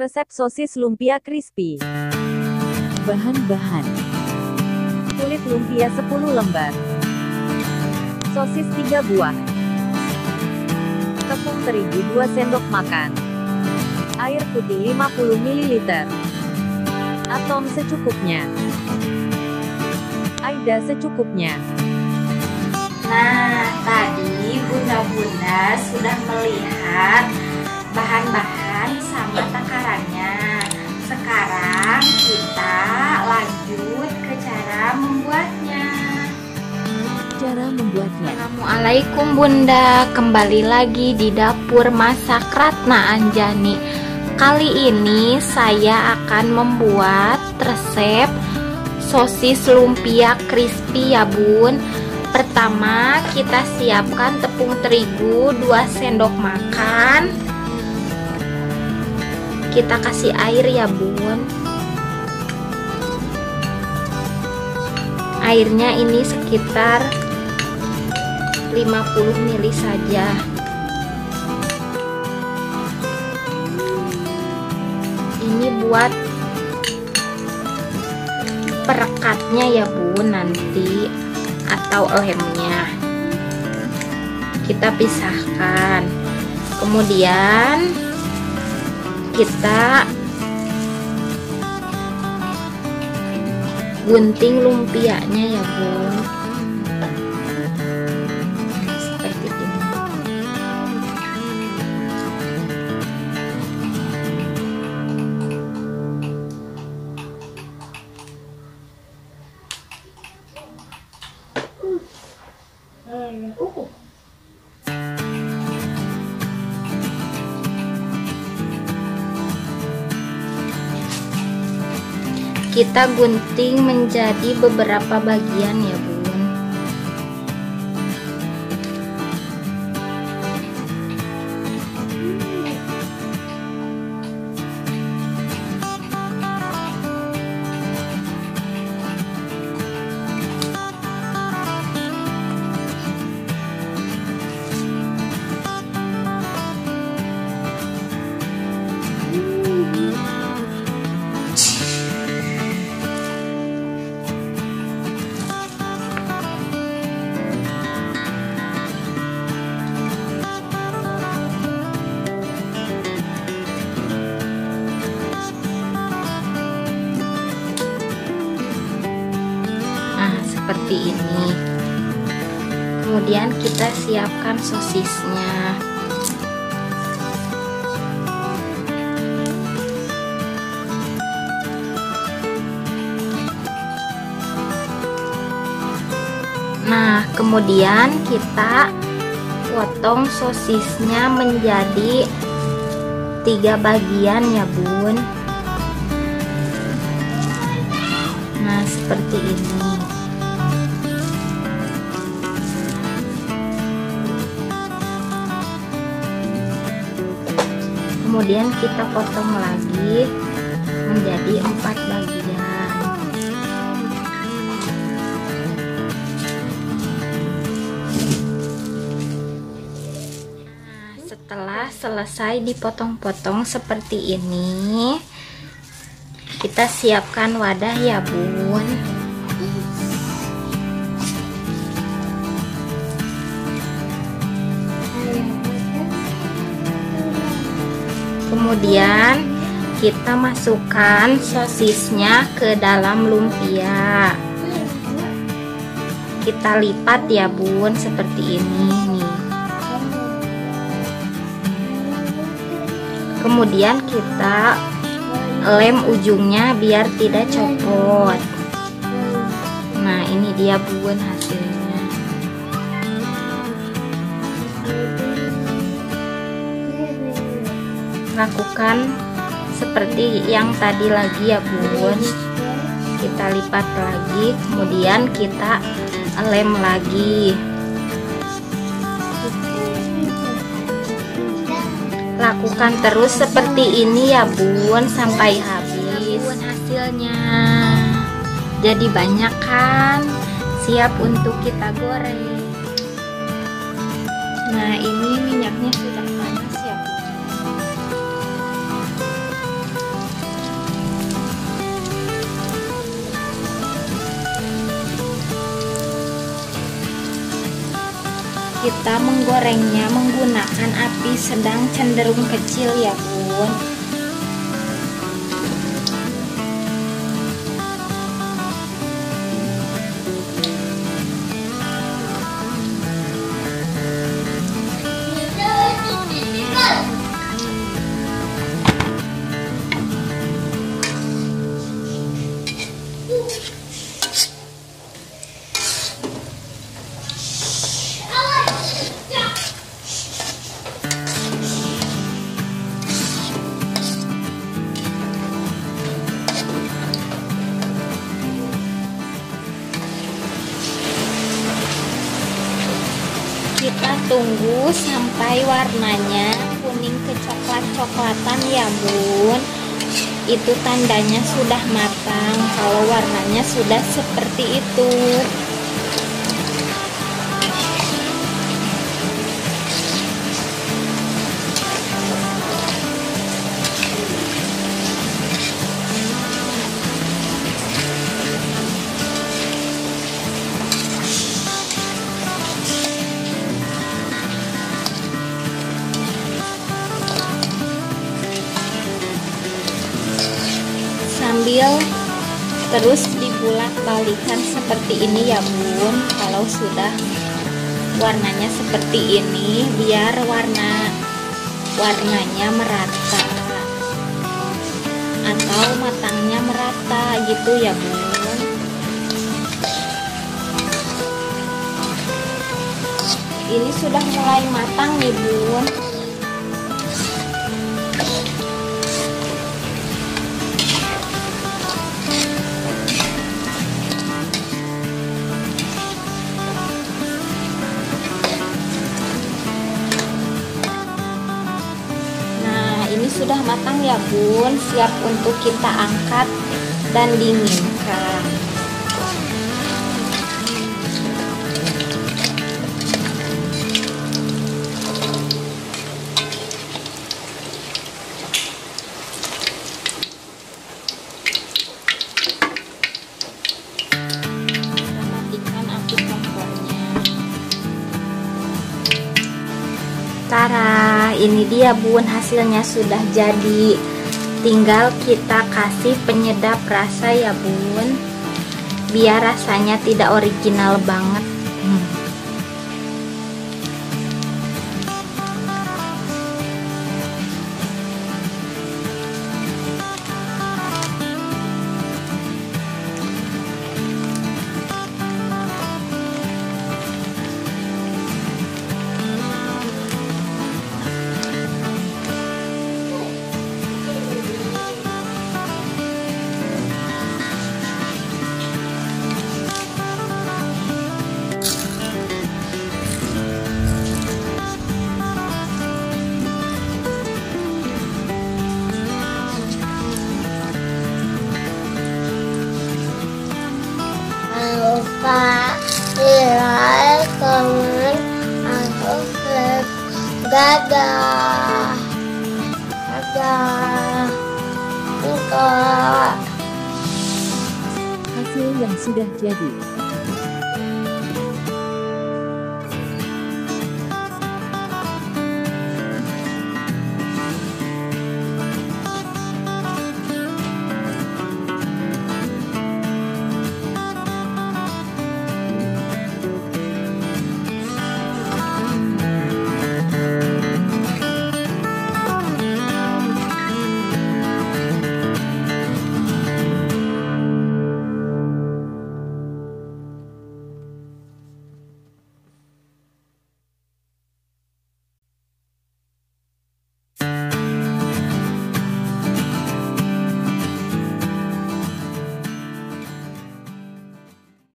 Resep sosis lumpia crispy. Bahan-bahan. Kulit lumpia 10 lembar. Sosis 3 buah. Tepung terigu 2 sendok makan. Air putih 50 ml. Atom secukupnya. Aida secukupnya. Nah, tadi bunda-bunda sudah melihat bahan-bahan sama takarannya. Sekarang kita lanjut ke cara membuatnya. Cara membuatnya. Assalamualaikum bunda, kembali lagi di dapur masak Ratna Anjani. Kali ini saya akan membuat resep sosis lumpia crispy ya bun Pertama kita siapkan tepung terigu 2 sendok makan Kita kasih air ya bun. Airnya ini sekitar 50 ml saja. Ini buat perekatnya ya bun nanti atau lemnya. Kita pisahkan. Kemudian kita gunting lumpianya ya bun seperti ini kita gunting menjadi beberapa bagian ya bun seperti ini kemudian kita siapkan sosisnya Nah, kemudian kita potong sosisnya menjadi tiga bagian ya, Bun. Nah, seperti ini. Kemudian kita potong lagi menjadi empat bagian. Nah, setelah selesai dipotong-potong seperti ini, kita siapkan wadah ya, Bun. Kemudian kita masukkan sosisnya ke dalam lumpia. Kita lipat ya, Bun, seperti ini nih. Kemudian kita lem ujungnya biar tidak copot. Nah, ini dia Bun hasilnya. Lakukan seperti yang tadi lagi ya Bun. Kita lipat lagi, kemudian kita lem lagi. lakukan terus seperti ini ya bun sampai habis bun hasilnya jadi banyak kan siap untuk kita goreng nah ini minyaknya sudah kita menggorengnya menggunakan api sedang cenderung kecil ya bun tunggu sampai warnanya kuning kecoklat-coklatan ya bun. Itu tandanya sudah matang kalau warnanya sudah seperti itu terus dibulat balikan seperti ini ya bun. Kalau sudah warnanya seperti ini biar warna warnanya merata. Atau matangnya merata gitu ya bun. Ini sudah mulai matang nih bun ini sudah matang ya, Bun. Siap untuk kita angkat dan dinginkan. Ini dia bun hasilnya sudah jadi. Tinggal kita kasih penyedap rasa ya bun. Biar rasanya tidak original banget. Dadah. Dadah. Dadah. Hasil yang sudah jadi.